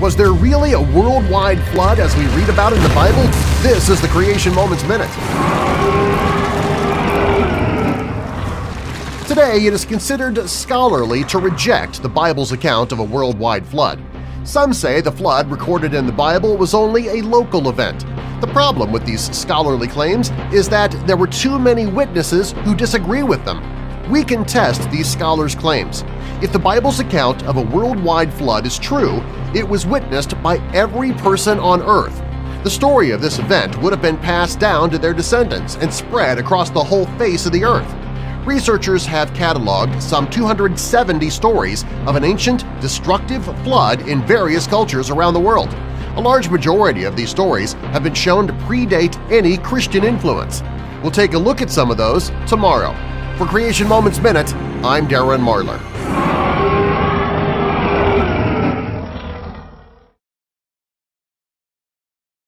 Was there really a worldwide flood as we read about in the Bible? This is the Creation Moments Minute. Today, it is considered scholarly to reject the Bible's account of a worldwide flood. Some say the flood recorded in the Bible was only a local event. The problem with these scholarly claims is that there were too many witnesses who disagree with them. We can test these scholars' claims. If the Bible's account of a worldwide flood is true, it was witnessed by every person on Earth. The story of this event would have been passed down to their descendants and spread across the whole face of the Earth. Researchers have cataloged some 270 stories of an ancient, destructive flood in various cultures around the world. A large majority of these stories have been shown to predate any Christian influence. We'll take a look at some of those tomorrow. For Creation Moments Minute, I'm Darren Marlar.